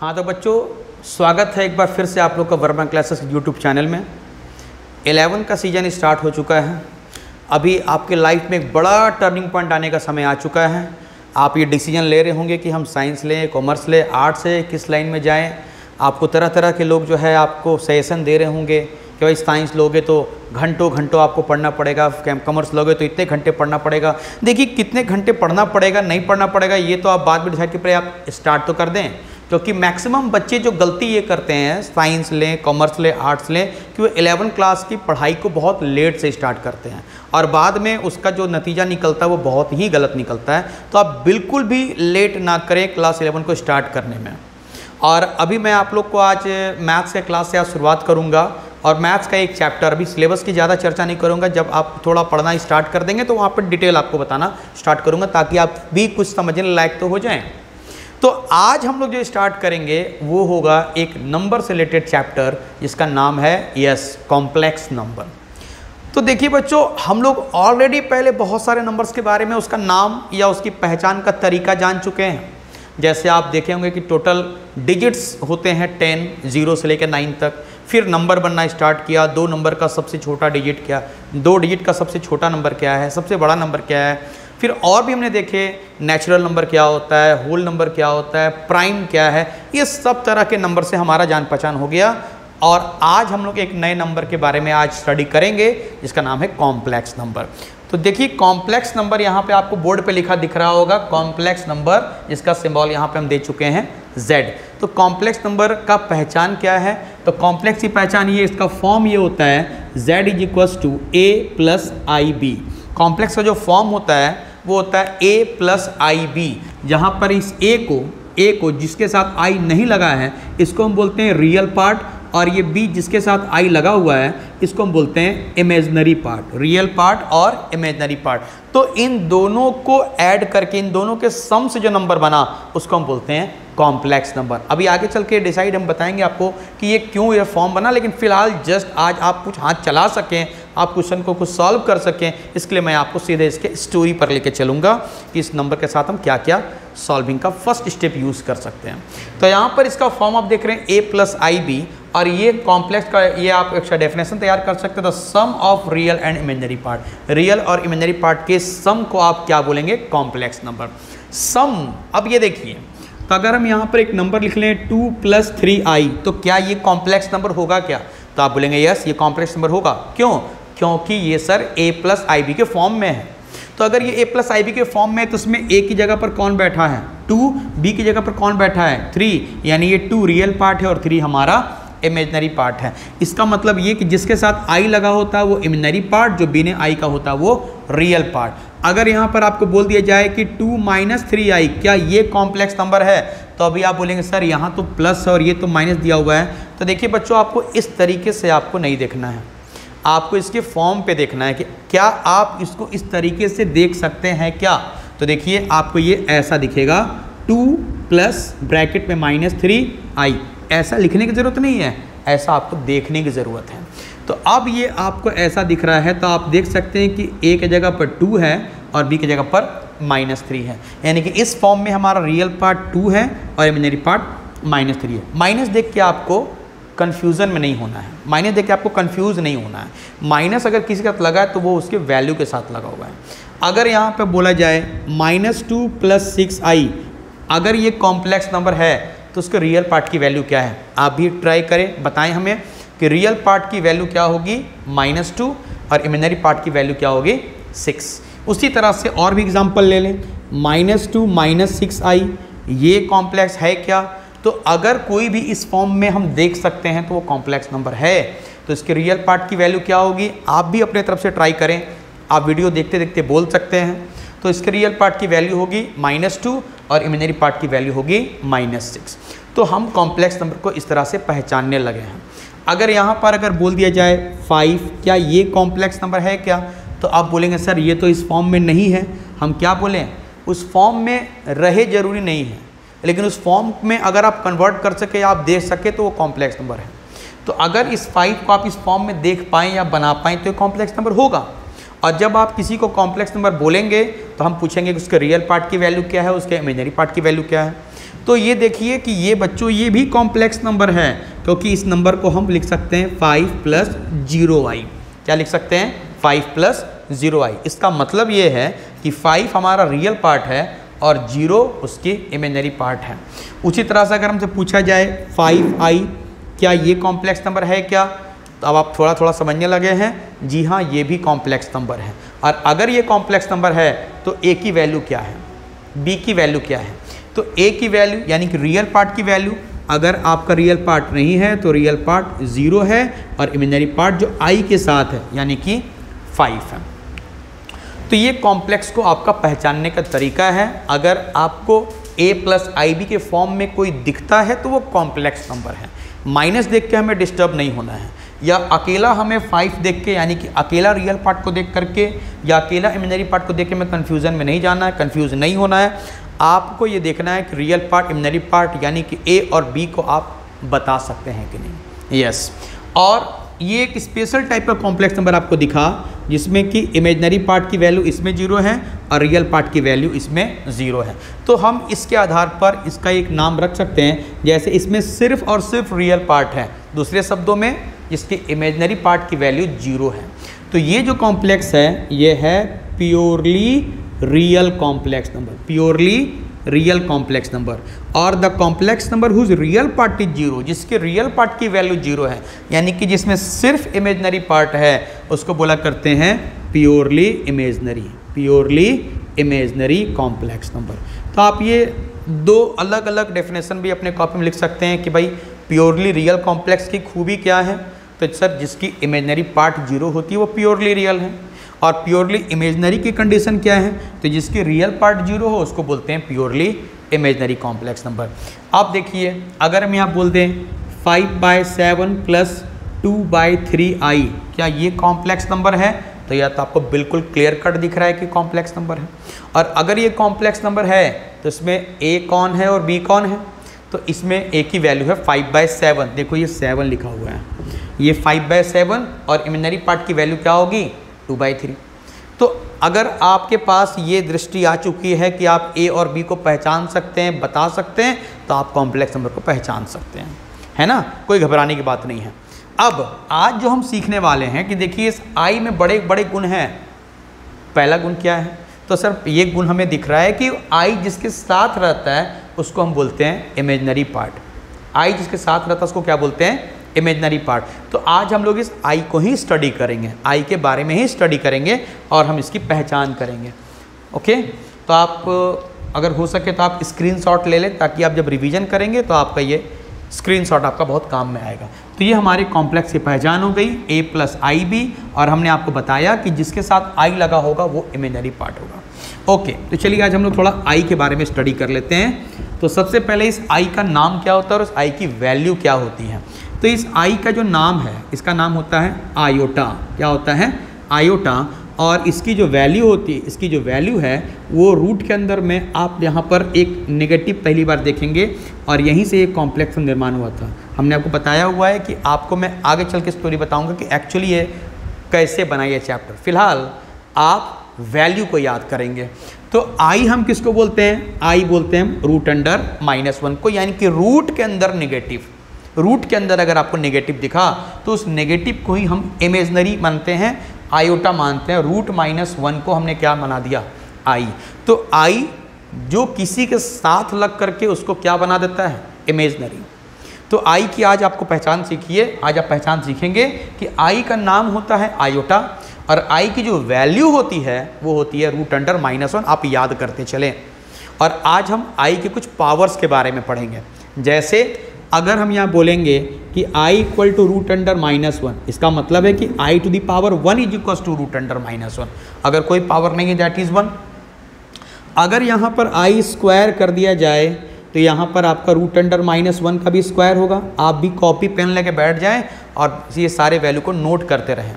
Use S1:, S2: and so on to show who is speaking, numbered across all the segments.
S1: हाँ तो बच्चों, स्वागत है एक बार फिर से आप लोग का वर्मा क्लासेस यूट्यूब चैनल में। एलेवन का सीज़न स्टार्ट हो चुका है। अभी आपके लाइफ में एक बड़ा टर्निंग पॉइंट आने का समय आ चुका है। आप ये डिसीज़न ले रहे होंगे कि हम साइंस लें, कॉमर्स लें, आर्ट्स से किस लाइन में जाएँ। आपको तरह तरह के लोग जो है आपको सजेशन दे रहे होंगे कि भाई साइंस लोगे तो घंटों घंटों आपको पढ़ना पड़ेगा कॉमर्स लोगे तो इतने घंटे पढ़ना पड़ेगा। देखिए, कितने घंटे पढ़ना पड़ेगा, नहीं पढ़ना पड़ेगा, ये तो आप बाद में डिसाइड कर आप स्टार्ट तो कर दें। क्योंकि मैक्सिमम बच्चे जो गलती ये करते हैं साइंस लें कॉमर्स लें आर्ट्स लें, कि वो एलेवन क्लास की पढ़ाई को बहुत लेट से स्टार्ट करते हैं। और बाद में उसका जो नतीजा निकलता है, वो बहुत ही गलत निकलता है। तो आप बिल्कुल भी लेट ना करें क्लास एलेवन को स्टार्ट करने में। और अभी मैं आप लोग को आज मैथ्स के क्लास से आज शुरुआत करूँगा। और मैथ्स का एक चैप्टर अभी सिलेबस की ज़्यादा चर्चा नहीं करूँगा। जब आप थोड़ा पढ़ना स्टार्ट कर देंगे तो वहाँ पर डिटेल आपको बताना स्टार्ट करूँगा, ताकि आप भी कुछ समझने लायक तो हो जाएँ। तो आज हम लोग जो स्टार्ट करेंगे, वो होगा एक नंबर से रिलेटेड चैप्टर जिसका नाम है यस कॉम्प्लेक्स नंबर तो देखिए बच्चों, हम लोग ऑलरेडी पहले बहुत सारे नंबर्स के बारे में, उसका नाम या उसकी पहचान का तरीका जान चुके हैं। जैसे आप देखे होंगे कि टोटल डिजिट्स होते हैं टेन ज़ीरो से लेकर नाइन तक। फिर नंबर बनना स्टार्ट किया, दो नंबर का सबसे छोटा डिजिट क्या। दो डिजिट का सबसे छोटा नंबर क्या है, सबसे बड़ा नंबर क्या है? फिर और भी हमने देखे नेचुरल नंबर क्या होता है होल नंबर क्या होता है प्राइम क्या है, ये सब तरह के नंबर से हमारा जान पहचान हो गया। और आज हम लोग एक नए नंबर के बारे में आज स्टडी करेंगे, जिसका नाम है कॉम्प्लेक्स नंबर तो देखिए कॉम्प्लेक्स नंबर यहाँ पे आपको बोर्ड पे लिखा दिख रहा होगा कॉम्प्लेक्स नंबर जिसका सिंबल यहाँ पे हम दे चुके हैं Z तो कॉम्प्लेक्स नंबर का पहचान क्या है? तो कॉम्प्लेक्स की पहचान ये, इसका फॉर्म ये होता है, Z is equals to A plus I B complex का जो फॉर्म होता है वो होता है ए प्लस आई बी जहाँ पर इस ए को ए को जिसके साथ आई नहीं लगा है, इसको हम बोलते हैं रियल पार्ट और ये बी जिसके साथ आई लगा हुआ है, इसको हम बोलते हैं इमेजनरी पार्ट रियल पार्ट और इमेजनरी पार्ट तो इन दोनों को ऐड करके, इन दोनों के सम से जो नंबर बना, उसको हम बोलते हैं कॉम्प्लेक्स नंबर अभी आगे चल के डिसाइड हम बताएँगे आपको कि ये क्यों ये फॉर्म बना, लेकिन फ़िलहाल जस्ट आज आप कुछ हाथ चला सकें आप क्वेश्चन को कुछ सॉल्व कर सकें, इसके लिए मैं आपको सीधे इसके स्टोरी पर लेके चलूँगा कि इस नंबर के साथ हम क्या क्या सॉल्विंग का फ़र्स्ट स्टेप यूज़ कर सकते हैं। तो यहाँ पर इसका फॉर्म आप देख रहे हैं ए प्लस आई बी और ये कॉम्प्लेक्स का, ये आप एक डेफिनेशन तैयार कर सकते हैं। The sum of real and imaginary part real और इमेजनरी पार्ट के सम को आप क्या बोलेंगे? कॉम्प्लेक्स नंबर सम अब ये देखिए तो अगर हम यहाँ पर एक नंबर लिख लें टू प्लस थ्री आई तो क्या ये कॉम्प्लेक्स नंबर होगा क्या? तो आप बोलेंगे यस ये कॉम्प्लेक्स नंबर होगा. क्यों? क्योंकि ये sir A plus I B के फॉर्म में है। तो अगर ये ए प्लस आई बी के फॉर्म में है तो उसमें ए की जगह पर कौन बैठा है? टू बी की जगह पर कौन बैठा है? थ्री यानी ये टू रियल पार्ट है और थ्री हमारा इमेजनरी पार्ट है। इसका मतलब ये कि जिसके साथ आई लगा होता है, वो इमेजनरी पार्ट जो बिना आई का होता है, वो रियल पार्ट अगर यहाँ पर आपको बोल दिया जाए कि टू माइनस थ्री आई क्या ये कॉम्प्लेक्स नंबर है? तो अभी आप बोलेंगे, सर, यहाँ तो प्लस और ये तो माइनस दिया हुआ है। तो देखिए बच्चों, आपको इस तरीके से आपको नहीं देखना है। आपको इसके फॉर्म पे देखना है कि क्या आप इसको इस तरीके से देख सकते हैं क्या? तो देखिए, आपको ये ऐसा दिखेगा, टू प्लस ब्रैकेट में माइनस थ्री आई। ऐसा लिखने की ज़रूरत नहीं है, ऐसा आपको देखने की ज़रूरत है। तो अब ये आपको ऐसा दिख रहा है तो आप देख सकते हैं कि ए के जगह पर टू है और बी की जगह पर माइनस थ्री है। यानी कि इस फॉर्म में हमारा रियल पार्ट टू है और इमेजनरी पार्ट माइनस थ्री है। माइनस देख के आपको कन्फ्यूज़न में नहीं होना है। माइनस देख के आपको कन्फ्यूज़ नहीं होना है। माइनस अगर किसी का लगा है तो वो उसके वैल्यू के साथ लगा हुआ है। अगर यहाँ पर बोला जाए, minus two plus six I, अगर ये कॉम्प्लेक्स नंबर है तो उसके रियल पार्ट की वैल्यू क्या है? आप भी ट्राई करें, बताएँ हमें कि रियल पार्ट की वैल्यू क्या होगी? माइनस टू, और इमेजनरी पार्ट की वैल्यू क्या होगी? सिक्स। उसी तरह से और भी एग्जांपल ले लें। Minus two, minus six I, ये कॉम्प्लेक्स है क्या? तो अगर कोई भी इस फॉर्म में हम देख सकते हैं तो वो कॉम्प्लेक्स नंबर है। तो इसके रियल पार्ट की वैल्यू क्या होगी? आप भी अपने तरफ़ से ट्राई करें। आप वीडियो देखते देखते बोल सकते हैं। तो इसके रियल पार्ट की वैल्यू होगी माइनस टू और इमेजनरी पार्ट की वैल्यू होगी माइनस सिक्स तो हम कॉम्प्लेक्स नंबर को इस तरह से पहचानने लगे हैं। अगर यहाँ पर अगर बोल दिया जाए फाइव क्या ये कॉम्प्लेक्स नंबर है क्या? तो आप बोलेंगे, सर, ये तो इस फॉर्म में नहीं है। हम क्या बोलें? उस फॉर्म में रहे ज़रूरी नहीं है। लेकिन उस फॉर्म में अगर आप कन्वर्ट कर सके या आप देख सके तो वो कॉम्प्लेक्स नंबर है। तो अगर इस फाइव को आप इस फॉर्म में देख पाएँ या बना पाएँ तो ये कॉम्प्लेक्स नंबर होगा। और जब आप किसी को कॉम्प्लेक्स नंबर बोलेंगे तो हम पूछेंगे कि उसके रियल पार्ट की वैल्यू क्या है, उसके इमेजनरी पार्ट की वैल्यू क्या है। तो ये देखिए कि ये बच्चों, ये भी कॉम्प्लेक्स नंबर है, क्योंकि इस नंबर को हम लिख सकते हैं फाइव प्लस ज़ीरो आई क्या लिख सकते हैं? फाइव प्लस ज़ीरो आई इसका मतलब ये है कि फाइव हमारा रियल पार्ट है और ज़ीरो उसकी इमेजनरी पार्ट है। उसी तरह से अगर हमसे पूछा जाए फाइव आई क्या ये कॉम्प्लेक्स नंबर है क्या? तो अब आप थोड़ा थोड़ा समझने लगे हैं, जी हाँ ये भी कॉम्प्लेक्स नंबर है। और अगर ये कॉम्प्लेक्स नंबर है तो ए की वैल्यू क्या है? बी की वैल्यू क्या है? तो ए की वैल्यू यानी कि रियल पार्ट की वैल्यू अगर आपका रियल पार्ट नहीं है तो रियल पार्ट ज़ीरो है, और इमेजनरी पार्ट जो आई के साथ है, यानी कि फाइव है। तो ये कॉम्प्लेक्स को आपका पहचानने का तरीका है। अगर आपको ए प्लस आई बी के फॉर्म में कोई दिखता है तो वो कॉम्प्लेक्स नंबर है। माइनस देख के हमें डिस्टर्ब नहीं होना है। या अकेला हमें फाइव देख के, यानी कि अकेला रियल पार्ट को देख करके, या अकेला इमेजनरी पार्ट को देख के हमें कन्फ्यूज़न में नहीं जाना है कन्फ्यूज़ नहीं होना है। आपको ये देखना है कि रियल पार्ट इमेजनरी पार्ट यानी कि ए और बी को आप बता सकते हैं कि नहीं। Yes yes. और ये एक स्पेशल टाइप का कॉम्प्लेक्स नंबर आपको दिखा, जिसमें कि इमेजनरी पार्ट की वैल्यू इसमें ज़ीरो है और रियल पार्ट की वैल्यू इसमें ज़ीरो है। तो हम इसके आधार पर इसका एक नाम रख सकते हैं, जैसे इसमें सिर्फ़ और सिर्फ़ रियल पार्ट है। दूसरे शब्दों में इसके इमेजनरी पार्ट की वैल्यू ज़ीरो है। तो ये जो कॉम्प्लेक्स है, ये है purely real complex number purely real complex number और the complex number whose real part is zero जिसके रियल पार्ट की वैल्यू ज़ीरो है। यानी कि जिसमें सिर्फ़ इमेजनरी पार्ट है, उसको बोला करते हैं purely imaginary purely imaginary complex number तो आप ये दो अलग अलग डेफिनेशन भी अपने कॉपी में लिख सकते हैं कि भाई प्योरली रियल कॉम्प्लेक्स की खूबी क्या है। तो सर, जिसकी इमेजनरी पार्ट ज़ीरो होती है, वो प्योरली रियल है। और प्योरली इमेजनरी की कंडीशन क्या है? तो जिसकी रियल पार्ट ज़ीरो हो, उसको बोलते हैं प्योरली इमेजनरी कॉम्प्लेक्स नंबर आप देखिए, अगर हम यहाँ बोल दें five by seven plus two by three i क्या ये कॉम्प्लेक्स नंबर है? तो या तो आपको बिल्कुल क्लियर कट दिख रहा है कि कॉम्प्लेक्स नंबर है। और अगर ये कॉम्प्लेक्स नंबर है तो इसमें ए कौन है और बी कौन है? तो इसमें ए की वैल्यू है फाइव बाई सेवन देखो ये सेवन लिखा हुआ है। ये फाइव बाय सेवन और इमिनरी पार्ट की वैल्यू क्या होगी? Two by three. तो अगर आपके पास ये दृष्टि आ चुकी है कि आप ए और बी को पहचान सकते हैं, बता सकते हैं तो आप कॉम्प्लेक्स नंबर को पहचान सकते हैं। है ना? कोई घबराने की बात नहीं है। अब आज जो हम सीखने वाले हैं कि देखिए, इस आई में बड़े बड़े गुण हैं। पहला गुण क्या है? तो सर, ये गुण हमें दिख रहा है कि आई जिसके साथ रहता है, उसको हम बोलते हैं इमेजनरी पार्ट आई जिसके साथ रहता है, उसको क्या बोलते हैं? इमेजनरी पार्ट तो आज हम लोग इस आई को ही स्टडी करेंगे। आई के बारे में ही स्टडी करेंगे और हम इसकी पहचान करेंगे। ओके तो आप, अगर हो सके तो आप स्क्रीनशॉट ले लें ताकि आप जब रिवीजन करेंगे तो आपका ये स्क्रीनशॉट आपका बहुत काम में आएगा। तो ये हमारे कॉम्प्लेक्स की पहचान हो गई ए प्लस आई बी और हमने आपको बताया कि जिसके साथ आई लगा होगा, वो इमेजनरी पार्ट होगा। ओके तो चलिए आज हम लोग थोड़ा आई के बारे में स्टडी कर लेते हैं। तो सबसे पहले इस आई का नाम क्या होता है और उस आई की वैल्यू क्या होती है? तो इस आई का जो नाम है, इसका नाम होता है आयोटा क्या होता है? आयोटा और इसकी जो वैल्यू होती है इसकी जो वैल्यू है, वो रूट के अंदर में आप यहाँ पर एक नेगेटिव पहली बार देखेंगे और यहीं से एक कॉम्प्लेक्स निर्माण हुआ था। हमने आपको बताया हुआ है कि आपको मैं आगे चल के स्टोरी बताऊँगा कि एक्चुअली ये कैसे बनाई है चैप्टर फ़िलहाल आप वैल्यू को याद करेंगे। तो आई हम किसको बोलते हैं? आई बोलते हैं रूट अंडर माइनस वन को, यानी कि रूट के अंदर निगेटिव रूट के अंदर अगर आपको नेगेटिव दिखा तो उस नेगेटिव को ही हम इमेजनरी मानते हैं आयोटा मानते हैं। रूट माइनस वन को हमने क्या बना दिया? आई तो आई जो किसी के साथ लग करके उसको क्या बना देता है? इमेजनरी तो आई की आज आपको पहचान सीखिए। आज आप पहचान सीखेंगे कि आई का नाम होता है आयोटा और आई की जो वैल्यू होती है, वो होती है रूट अंडर माइनस वन आप याद करते चलें। और आज हम आई के कुछ पावर्स के बारे में पढ़ेंगे। जैसे अगर हम यहाँ बोलेंगे कि i equal to root under minus one इसका मतलब है कि i to the power one is equal to root under minus one अगर कोई पावर नहीं है दैट इज़ वन अगर यहाँ पर i स्क्वायर कर दिया जाए तो यहाँ पर आपका रूट अंडर माइनस वन का भी स्क्वायर होगा। आप भी कॉपी पेन लेके बैठ जाएँ और ये सारे वैल्यू को नोट करते रहें।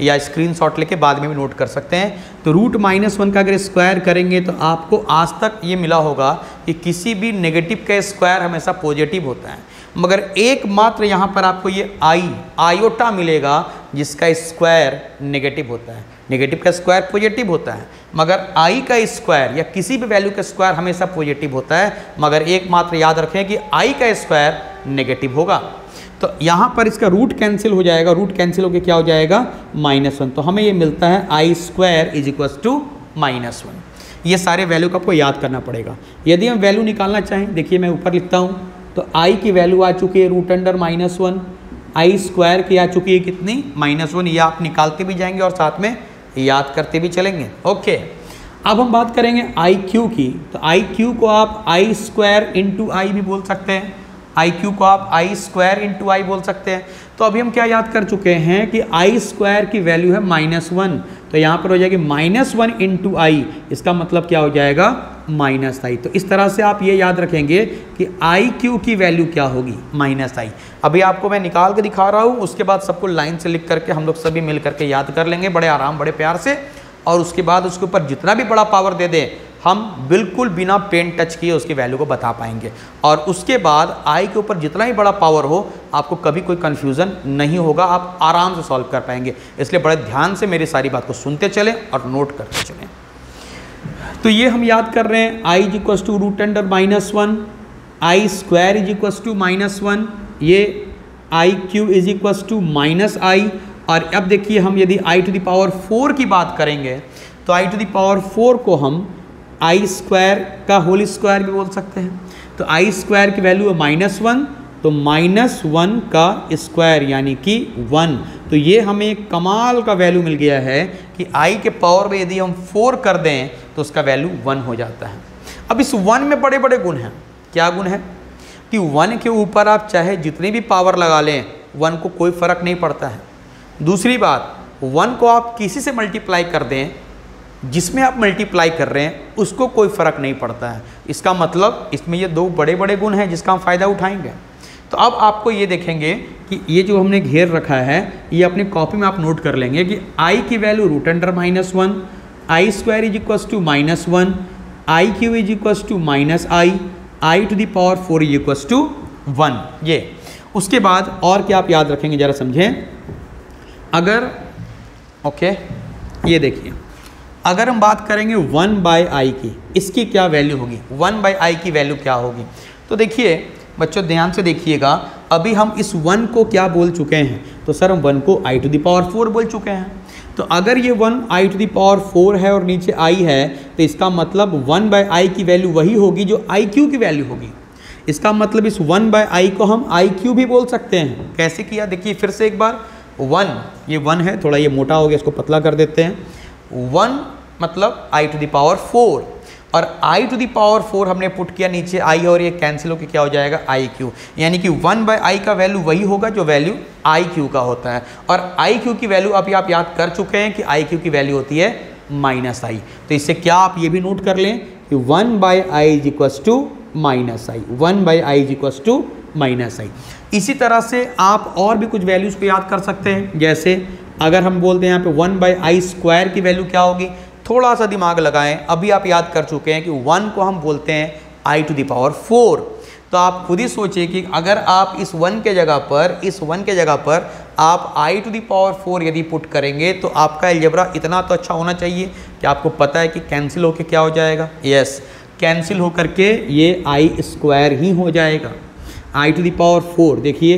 S1: या स्क्रीन शॉट लेके बाद में भी नोट कर सकते हैं। तो रूट माइनस वन का अगर स्क्वायर करेंगे तो आपको आज तक ये मिला होगा कि किसी भी नेगेटिव का स्क्वायर हमेशा पॉजिटिव होता है। मगर एकमात्र यहाँ पर आपको ये आई आयोटा मिलेगा, जिसका स्क्वायर नेगेटिव होता है। नेगेटिव का स्क्वायर पॉजिटिव होता है। मगर आई का स्क्वायर या किसी भी वैल्यू का स्क्वायर हमेशा पॉजिटिव होता है। मगर एक मात्र याद रखें कि आई का स्क्वायर नेगेटिव होगा। तो यहाँ पर इसका रूट कैंसिल हो जाएगा। रूट कैंसिल होकर क्या हो जाएगा? माइनस वन तो हमें ये मिलता है i square is equal to minus one ये सारे वैल्यू को आपको याद करना पड़ेगा। यदि हम वैल्यू निकालना चाहें, देखिए मैं ऊपर लिखता हूँ। तो आई की वैल्यू आ चुकी है root under minus one i square की आ चुकी है कितनी? माइनस वन ये आप निकालते भी जाएँगे और साथ में याद करते भी चलेंगे। ओके अब हम बात करेंगे आई क्यू की। तो आई क्यू को आप आई स्क्वायर इंटू आई भी बोल सकते हैं। आई क्यू को आप आई स्क्वायर इंटू आई बोल सकते हैं। तो अभी हम क्या याद कर चुके हैं कि आई स्क्वायर की वैल्यू है माइनस वन तो यहाँ पर हो जाएगी माइनस वन इंटू आई इसका मतलब क्या हो जाएगा? माइनस आई तो इस तरह से आप ये याद रखेंगे कि आई क्यू की वैल्यू क्या होगी? माइनस आई अभी आपको मैं निकाल के दिखा रहा हूँ, उसके बाद सबको लाइन से लिख करके हम लोग सभी मिल करके याद कर लेंगे, बड़े आराम, बड़े प्यार से। और उसके बाद उसके ऊपर जितना भी बड़ा पावर दे दें, हम बिल्कुल बिना पेन टच किए उसकी वैल्यू को बता पाएँगे। और उसके बाद आई के ऊपर जितना ही बड़ा पावर हो आपको कभी कोई कन्फ्यूज़न नहीं होगा, आप आराम से सॉल्व कर पाएँगे। इसलिए बड़े ध्यान से मेरी सारी बात को सुनते चलें और नोट करते चलें। तो ये हम याद कर रहे हैं i is to root under minus one i square is equals to minus one ये i cube is equals to minus i और अब देखिए हम यदि आई टू दावर फोर की बात करेंगे तो आई टू दावर फोर को हम आई स्क्वायर का होल स्क्वायर भी बोल सकते हैं। तो आई स्क्वायर की वैल्यू है माइनस वन तो माइनस वन का स्क्वायर यानी कि वन। तो ये हमें कमाल का वैल्यू मिल गया है कि आई के पावर में यदि हम फोर कर दें तो उसका वैल्यू वन हो जाता है। अब इस वन में बड़े बड़े गुण हैं। क्या गुण है? कि वन के ऊपर आप चाहे जितनी भी पावर लगा लें, वन को कोई फ़र्क नहीं पड़ता है। दूसरी बात, वन को आप किसी से मल्टीप्लाई कर दें, जिसमें आप मल्टीप्लाई कर रहे हैं, उसको कोई फ़र्क नहीं पड़ता है। इसका मतलब इसमें ये दो बड़े बड़े गुण हैं जिसका हम फ़ायदा उठाएँगे। तो अब आपको ये देखेंगे कि ये जो हमने घेर रखा है, ये अपने कॉपी में आप नोट कर लेंगे कि आई की value root under minus one i square is equals to minus one i cube is equals to minus i i to the power four is equals to one ये। उसके बाद और क्या आप याद रखेंगे ज़रा समझें। अगर ओके ये देखिए। अगर हम बात करेंगे वन बाय आई की, इसकी क्या वैल्यू होगी? वन बाय आई की वैल्यू क्या होगी? तो देखिए बच्चों, ध्यान से देखिएगा, अभी हम इस वन को क्या बोल चुके हैं? तो सर, हम वन को आई टू दावर फोर बोल चुके हैं। तो अगर ये one i to the power four है और नीचे आई है तो इसका मतलब वन बाय आई की वैल्यू वही होगी जो आई क्यू की वैल्यू होगी। इसका मतलब इस वन बाय आई को हम आई क्यू भी बोल सकते हैं। कैसे किया? देखिए, फिर से एक बार। वन, ये वन है, थोड़ा ये मोटा हो गया, इसको पतला कर देते हैं। वन मतलब आई टू दावर फोर। और i to the power four हमने पुट किया नीचे आई और ये कैंसिल होकर क्या हो जाएगा? आई क्यू यानी कि वन बाय आई का वैल्यू वही होगा जो वैल्यू आई क्यू का होता है। और आई क्यू की वैल्यू अभी आप याद कर चुके हैं कि आई क्यू की वैल्यू होती है माइनस आई तो इससे क्या आप ये भी नोट कर लें कि one by i is equals to minus i one by i is equals to minus i इसी तरह से आप और भी कुछ वैल्यूज़ को याद कर सकते हैं। जैसे अगर हम बोलते हैं यहाँ पे वन बाई आई स्क्वायर की वैल्यू क्या होगी? थोड़ा सा दिमाग लगाएँ। अभी आप याद कर चुके हैं कि वन को हम बोलते हैं आई टू दावर फोर। तो आप खुद ही सोचिए कि अगर आप इस वन के जगह पर, इस वन के जगह पर आप i to the power four यदि पुट करेंगे तो आपका एल्जेब्रा इतना तो अच्छा होना चाहिए कि आपको पता है कि कैंसिल होकर क्या हो जाएगा। यस, कैंसिल होकर के ये आई स्क्वायर ही हो जाएगा। आई टू दावर फोर, देखिए,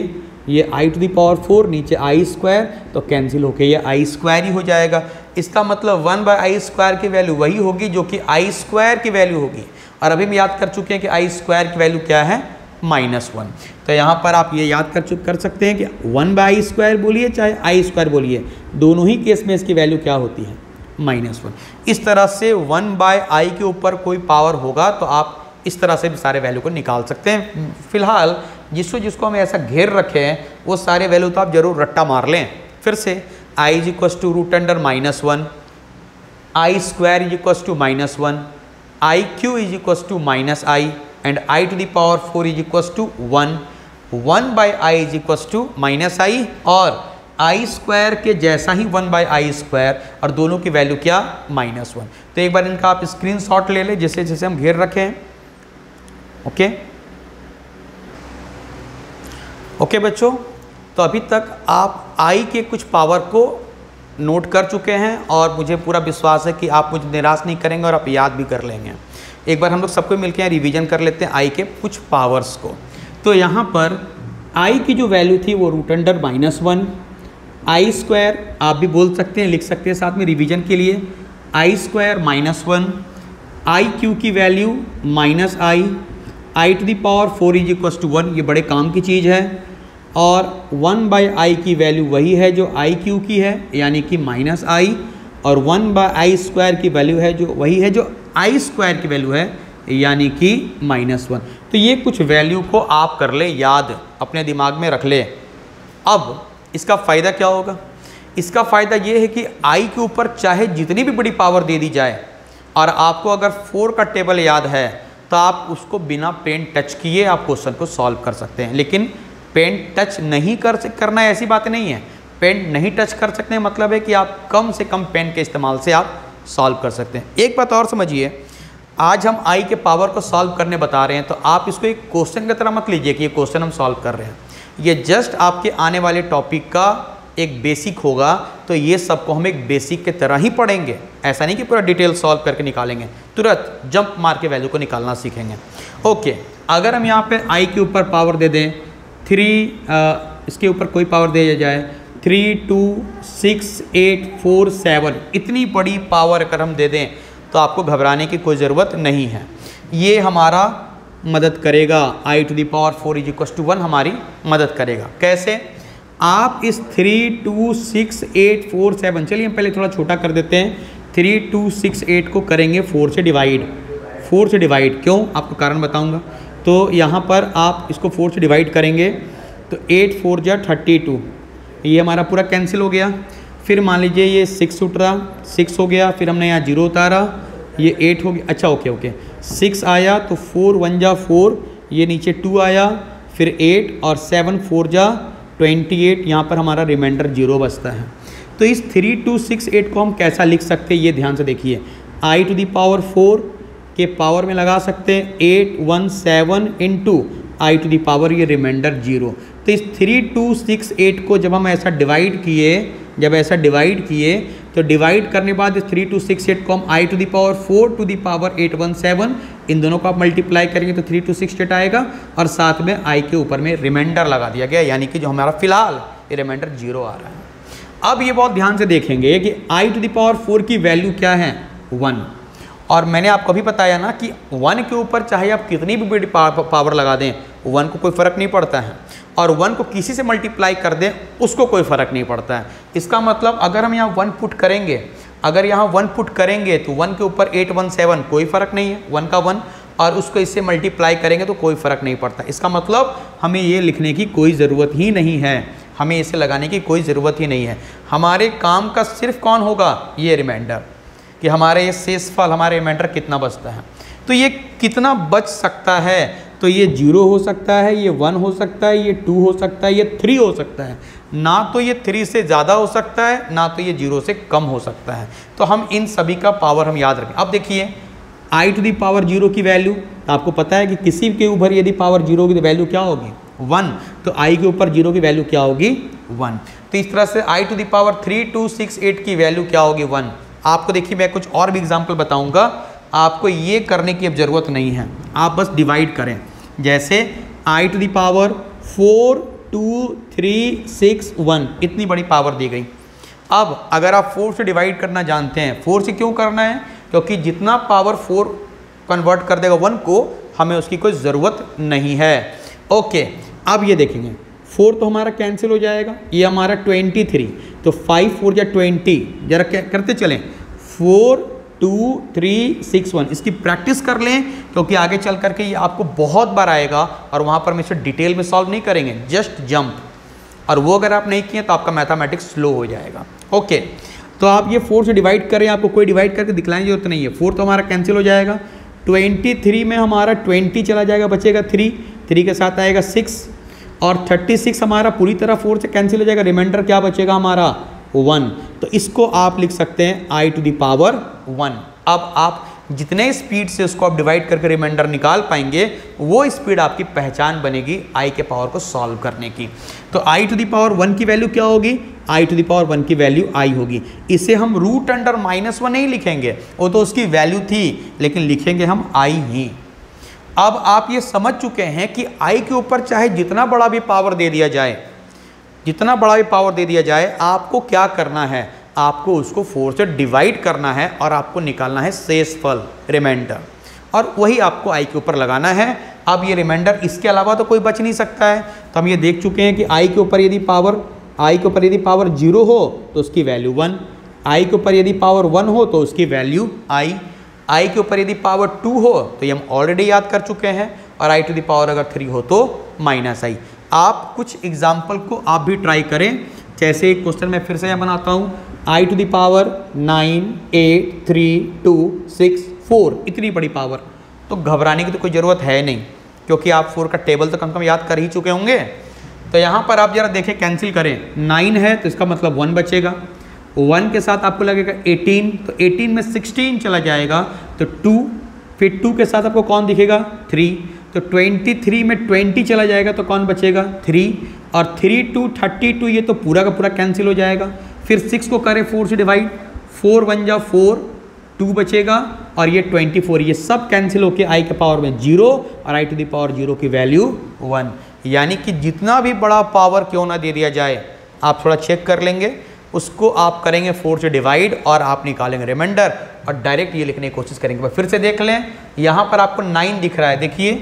S1: ये आई टू दावर फोर नीचे आई स्क्वायर तो कैंसिल होके ये आई स्क्वायर ही हो जाएगा। इसका मतलब वन बाई आई स्क्वायर की वैल्यू वही होगी जो कि आई स्क्वायर की वैल्यू होगी। और अभी हम याद कर चुके हैं कि आई स्क्वायर की वैल्यू क्या है? Minus one. तो यहाँ पर आप ये याद कर चुक, कर सकते हैं कि वन बाई आई स्क्वायर बोलिए चाहे आई स्क्वायर बोलिए, दोनों ही केस में इसकी वैल्यू क्या होती है? Minus one. इस तरह से वन बाय आई के ऊपर कोई पावर होगा तो आप इस तरह से भी सारे वैल्यू को निकाल सकते हैं। फ़िलहाल जिसको जिसको हम ऐसा घेर रखे हैं, वो सारे वैल्यू तो आप ज़रूर रट्टा मार लें। फिर से i is equals to root under minus one i square is equals to minus one i cube is equals to minus i and i to the power four is equals to one one by i is equals to minus i और आई square के जैसा ही one by I square और दोनों की value क्या? Minus one तो एक बार इनका आप स्क्रीन शॉट ले लें, जैसे जैसे हम घेर रखे ओके ओके बच्चों? तो अभी तक आप आई के कुछ पावर को नोट कर चुके हैं और मुझे पूरा विश्वास है कि आप मुझे निराश नहीं करेंगे और आप याद भी कर लेंगे। एक बार हम लोग सबको मिलकर यहाँ रिविजन कर लेते हैं आई के कुछ पावर्स को। तो यहाँ पर आई की जो वैल्यू थी वो root under minus one i square आप भी बोल सकते हैं, लिख सकते हैं साथ में रिवीजन के लिए। I square minus one i cube की value minus i i to the power four is equal to one ये बड़े काम की चीज़ है। और वन बाई आई की वैल्यू वही है जो आई क्यू की है, यानी कि माइनस आई, और वन बाई आई स्क्वायर की वैल्यू है जो वही है जो आई स्क्वायर की वैल्यू है, यानी कि माइनस वन। तो ये कुछ वैल्यू को आप कर ले, याद अपने दिमाग में रख ले। अब इसका फ़ायदा क्या होगा? इसका फ़ायदा ये है कि आई के ऊपर चाहे जितनी भी बड़ी पावर दे दी जाए, और आपको अगर फोर का टेबल याद है तो आप उसको बिना पेन टच किए आप क्वेश्चन को सॉल्व कर सकते हैं। लेकिन पेन टच नहीं कर करना ऐसी बात नहीं है। पेन नहीं टच कर सकते मतलब है कि आप कम से कम पेन के इस्तेमाल से आप सॉल्व कर सकते हैं। एक बात और समझिए, आज हम आई के पावर को सॉल्व करने बता रहे हैं तो आप इसको एक क्वेश्चन की तरह मत लीजिए कि ये क्वेश्चन हम सॉल्व कर रहे हैं। ये जस्ट आपके आने वाले टॉपिक का एक बेसिक होगा तो ये सबको हम एक बेसिक के तरह ही पढ़ेंगे। ऐसा नहीं कि पूरा डिटेल सॉल्व करके निकालेंगे। तुरंत जंप मार के वैल्यू को निकालना सीखेंगे। ओके, अगर हम यहाँ पे आई के ऊपर पावर दे दें थ्री इसके ऊपर कोई पावर दे जाए। Three, two, six, eight, four, seven, इतनी बड़ी पावर अगर हम दे दें तो आपको घबराने की कोई ज़रूरत नहीं है। ये हमारा मदद करेगा। I to the power four is equal to one हमारी मदद करेगा। कैसे? आप इस three, two, six, eight, four, seven, चलिए हम पहले थोड़ा छोटा कर देते हैं। थ्री, टू, सिक्स, एट को करेंगे फोर से डिवाइड। फोर से डिवाइड क्यों? आपको कारण बताऊँगा। तो यहाँ पर आप इसको फोर से डिवाइड करेंगे तो एट, फोर जा थर्टी टू। ये हमारा पूरा कैंसिल हो गया। फिर मान लीजिए ये सिक्स उठ रहा सिक्स हो गया, फिर हमने यहाँ ज़ीरो उतारा, ये एट हो गया। अच्छा ओके ओके। सिक्स आया तो फोर, वन जा फोर, ये नीचे टू आया, फिर एट और सेवन, फोर जा ट्वेंटी एट, यहाँ पर हमारा रिमाइंडर ज़ीरो बचता है। तो इस थ्री, टू, सिक्स, एट को हम कैसा लिख सकते हैं, ये ध्यान से देखिए। I to the power four के पावर में लगा सकते हैं eight one seven in two i to the power ये रिमाइंडर ज़ीरो तो इस थ्री टू सिक्स एट को जब हम ऐसा डिवाइड किए, जब ऐसा डिवाइड किए तो डिवाइड करने बाद इस थ्री टू सिक्स एट को हम i to the power four to the power eight one seven इन दोनों को आप मल्टीप्लाई करेंगे तो थ्री टू सिक्स एट आएगा और साथ में आई के ऊपर में रिमाइंडर लगा दिया गया यानी कि जो हमारा फ़िलहाल ये रिमाइंडर ज़ीरो आ रहा है। अब ये बहुत ध्यान से देखेंगे कि i to the power four की वैल्यू क्या है? वन और मैंने आपको भी बताया ना कि वन के ऊपर चाहे आप कितनी भी बड़ी पावर लगा दें, वन को कोई फ़र्क नहीं पड़ता है। और वन को किसी से मल्टीप्लाई कर दें, उसको कोई फ़र्क नहीं पड़ता है। इसका मतलब अगर हम यहाँ वन पुट करेंगे, अगर यहाँ वन पुट करेंगे तो वन के ऊपर एट वन सेवन कोई फ़र्क नहीं है, वन का वन। और उसको इससे मल्टीप्लाई करेंगे तो कोई फ़र्क नहीं पड़ता। इसका मतलब हमें ये लिखने की कोई ज़रूरत ही नहीं है। हमें इसे लगाने की कोई ज़रूरत ही नहीं है। हमारे काम का सिर्फ़ कौन होगा? ये रिमाइंडर कि हमारे ये शेष फल हमारे रिमाइंडर कितना बचता है। तो ये कितना बच सकता है? तो ये ज़ीरो हो सकता है, ये वन हो सकता है, ये टू हो सकता है, ये थ्री हो सकता है। ना तो ये थ्री से ज़्यादा हो सकता है, ना तो ये ज़ीरो से कम हो सकता है। तो हम इन सभी का पावर हम याद रखें। अब देखिए i to the power zero की वैल्यू तो आपको पता है कि किसी के ऊपर यदि पावर ज़ीरो की वैल्यू क्या होगी? वन तो आई के ऊपर ज़ीरो की वैल्यू क्या होगी? वन तो इस तरह से i to the power three two six eight की वैल्यू क्या होगी? वन आपको देखिए, मैं कुछ और भी एग्ज़ाम्पल बताऊँगा। आपको ये करने की अब ज़रूरत नहीं है। आप बस डिवाइड करें। जैसे i to the power four two three six one इतनी बड़ी पावर दी गई। अब अगर आप फोर से डिवाइड करना जानते हैं फोर से क्यों करना है? क्योंकि जितना पावर फोर कन्वर्ट कर देगा वन को, हमें उसकी कोई ज़रूरत नहीं है। ओके अब ये देखेंगे। फोर तो हमारा कैंसिल हो जाएगा। ये हमारा ट्वेंटी थ्री तो फाइव फोर या ट्वेंटी जरा करते चलें। Four two three six one इसकी प्रैक्टिस कर लें, क्योंकि आगे चल करके ये आपको बहुत बार आएगा और वहाँ पर हम इसे डिटेल में सॉल्व नहीं करेंगे। जस्ट जंप और वो अगर आप नहीं किए तो आपका मैथमेटिक्स स्लो हो जाएगा। ओके तो आप ये फोर से डिवाइड करें, आपको कोई डिवाइड करके दिखलाने की ज़रूरत नहीं है। फोर तो हमारा कैंसिल हो जाएगा। ट्वेंटी थ्री में हमारा ट्वेंटी चला जाएगा, बचेगा थ्री थ्री के साथ आएगा सिक्स और थर्टी सिक्स हमारा पूरी तरह फोर से कैंसिल हो जाएगा रिमाइंडर क्या बचेगा हमारा? वन तो इसको आप लिख सकते हैं आई टू दावर वन अब आप जितने स्पीड से उसको आप डिवाइड करके रिमाइंडर निकाल पाएँगे, वो स्पीड आपकी पहचान बनेगी आई के पावर को सॉल्व करने की. तो i to the power one की वैल्यू क्या होगी? I to the power one की वैल्यू आई होगी. इसे हम रूट अंडर माइनस वन नहीं लिखेंगे. वो तो उसकी वैल्यू थी, लेकिन लिखेंगे हम आई ही. अब आप ये समझ चुके हैं कि आई के ऊपर चाहे जितना बड़ा भी पावर दे दिया जाए, जितना बड़ा भी पावर दे दिया जाए, आपको क्या करना है? आपको उसको फोर से डिवाइड करना है और आपको निकालना है शेष फल रिमाइंडर और वही आपको आई के ऊपर लगाना है। अब ये रिमाइंडर इसके अलावा तो कोई बच नहीं सकता है। तो हम ये देख चुके हैं कि आई के ऊपर यदि पावर आई के ऊपर यदि पावर ज़ीरो हो तो उसकी वैल्यू वन आई के ऊपर यदि पावर वन हो तो उसकी वैल्यू आई आई के ऊपर यदि पावर टू हो तो ये हम ऑलरेडी याद कर चुके हैं, और आई टू द पावर अगर थ्री हो तो माइनस आई आप कुछ एग्ज़ाम्पल को आप भी ट्राई करें. जैसे एक क्वेश्चन मैं फिर से यहाँ बनाता हूँ. I to the power nine eight three two six four इतनी बड़ी पावर तो घबराने की तो कोई ज़रूरत है नहीं, क्योंकि आप फोर का टेबल तो कम कम याद कर ही चुके होंगे. तो यहाँ पर आप ज़रा देखें कैंसिल करें. नाइन है तो इसका मतलब वन बचेगा. वन के साथ आपको लगेगा एटीन तो एटीन में सिक्सटीन चला जाएगा तो टू, फिर टू के साथ आपको कौन दिखेगा? थ्री तो ट्वेंटी थ्री में ट्वेंटी चला जाएगा तो कौन बचेगा? थ्री, और थ्री, टू, थर्टी, टू, ये तो पूरा का पूरा कैंसिल हो जाएगा। फिर सिक्स को करें फोर से डिवाइड, फोर वन जा फोर, टू बचेगा, और ये ट्वेंटी फोर, ये सब कैंसिल होके आई के पावर में ज़ीरो, और i to the power zero की वैल्यू वन। यानी कि जितना भी बड़ा पावर क्यों ना दे दिया जाए, आप थोड़ा चेक कर लेंगे। उसको आप करेंगे फोर से डिवाइड और आप निकालेंगे रिमाइंडर और डायरेक्ट ये लिखने की कोशिश करेंगे। फिर से देख लें, यहाँ पर आपको नाइन दिख रहा है। देखिए,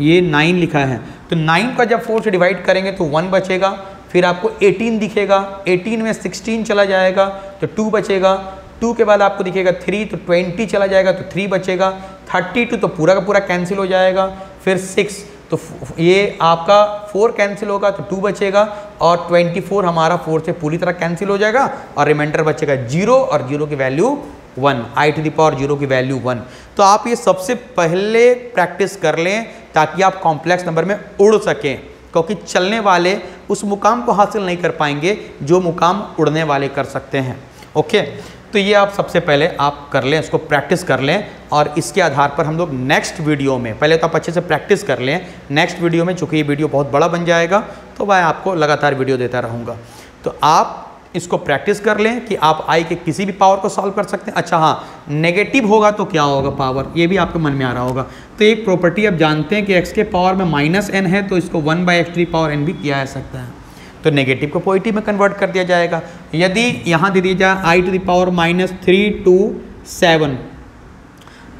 S1: ये नाइन लिखा है। तो नाइन का जब फोर से डिवाइड करेंगे तो वन बचेगा। फिर आपको एटीन दिखेगा। एटीन में सिक्सटीन चला जाएगा तो टू बचेगा। टू के बाद आपको दिखेगा थ्री तो ट्वेंटी चला जाएगा तो थ्री बचेगा। थर्टी टू तो पूरा का पूरा कैंसिल हो जाएगा। फिर सिक्स तो ये आपका फोर कैंसिल होगा तो टू बचेगा और ट्वेंटी फोर हमारा फोर से पूरी तरह कैंसिल हो जाएगा और रिमाइंडर बचेगा ज़ीरो और ज़ीरो की value one i to the power zero की वैल्यू वन तो आप ये सबसे पहले प्रैक्टिस कर लें ताकि आप कॉम्प्लेक्स नंबर में उड़ सकें, क्योंकि चलने वाले उस मुकाम को हासिल नहीं कर पाएँगे जो मुकाम उड़ने वाले कर सकते हैं। ओके तो ये आप सबसे पहले आप कर लें, इसको प्रैक्टिस कर लें और इसके आधार पर हम लोग नेक्स्ट वीडियो में, पहले तो आप अच्छे से प्रैक्टिस कर लें नेक्स्ट वीडियो में, चूँकि ये वीडियो बहुत बड़ा बन जाएगा तो मैं आपको लगातार वीडियो देता रहूँगा। तो आप इसको प्रैक्टिस कर लें कि आप आई के किसी भी पावर को सॉल्व कर सकते हैं। अच्छा हाँ नेगेटिव होगा तो क्या होगा पावर ये भी आपके मन में आ रहा होगा। तो एक प्रॉपर्टी आप जानते हैं कि एक्स के पावर में माइनस एन है तो इसको one by x three power n भी किया जा सकता है। तो नेगेटिव को पॉजिटिव में कन्वर्ट कर दिया जाएगा। यदि यहाँ दे दिया जाए i to the power minus three two seven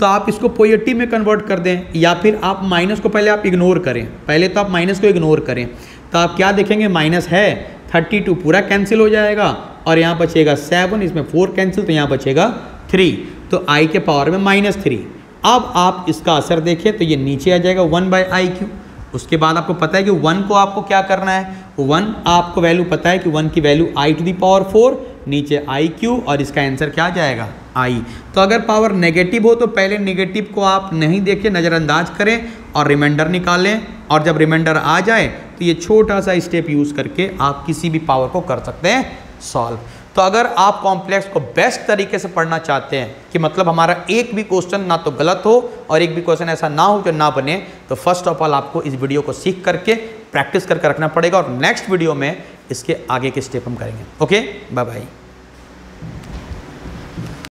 S1: तो आप इसको पॉजिटिव में कन्वर्ट कर दें या फिर आप माइनस को पहले आप इग्नोर करें। पहले तो आप माइनस को इग्नोर करें। तो आप क्या देखेंगे? माइनस है थर्टी टू पूरा कैंसिल हो जाएगा और यहाँ बचेगा सेवन इसमें फोर कैंसिल तो यहाँ बचेगा थ्री तो आई के पावर में माइनस थ्री अब आप इसका असर देखें तो ये नीचे आ जाएगा वन बाई आई क्यू उसके बाद आपको पता है कि वन को आपको क्या करना है? वन, आपको वैल्यू पता है कि वन की value i to the power four नीचे आई क्यू और इसका आंसर क्या आ जाएगा? आई तो अगर पावर नेगेटिव हो तो पहले नेगेटिव को आप नहीं देखें, नज़रअंदाज करें और रिमाइंडर निकालें। और जब रिमाइंडर आ जाए तो ये छोटा सा स्टेप यूज़ करके आप किसी भी पावर को कर सकते हैं सॉल्व तो अगर आप कॉम्प्लेक्स को बेस्ट तरीके से पढ़ना चाहते हैं, कि मतलब हमारा एक भी क्वेश्चन ना तो गलत हो और एक भी क्वेश्चन ऐसा ना हो जो ना बने तो फ़र्स्ट ऑफ़ ऑल आपको इस वीडियो को सीख करके प्रैक्टिस करके रखना पड़ेगा और नेक्स्ट वीडियो में इसके आगे के स्टेप हम करेंगे। Okay bye bye